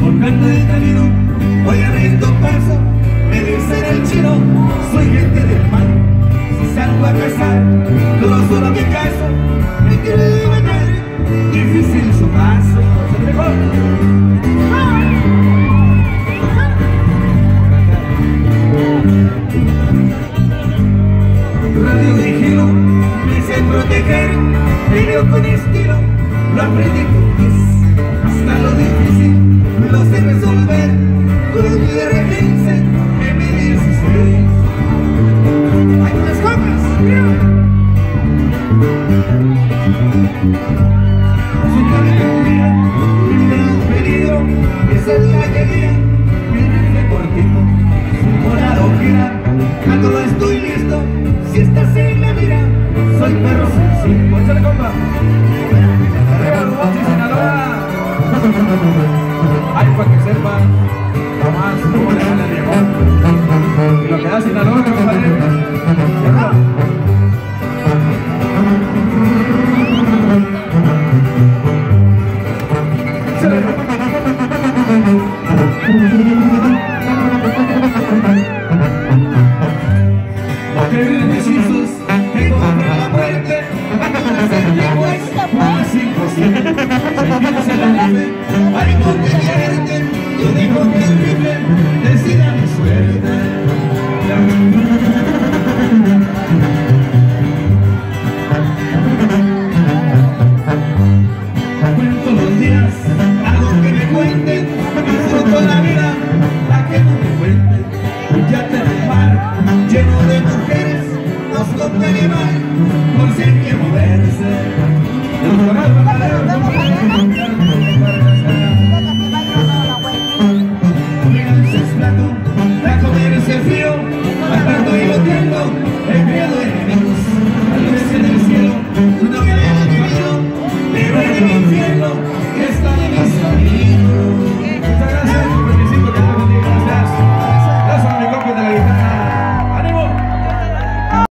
Por canto del camino, voy a reír dos pasos, me dicen el chino, soy gente del mar. Si salgo a cazar, todo solo que caso, me quiero de matar, difícil su paso, se pegó. Radio de giro, me sé proteger, pero con estilo, lo aprendí con Sé resolver, con mi regense, M16. ¡Hay unas copas! Esa es a todo estoy listo, si estás en la mira, soy perro sencillo. ¡Échale compa! Para que sepan, nomás cómo le dan el llegó. Y lo que da Sinaloa, compadre. ¡Ya! Lleno de mujeres, nos toca animal, por si hay que moverse. Los yellow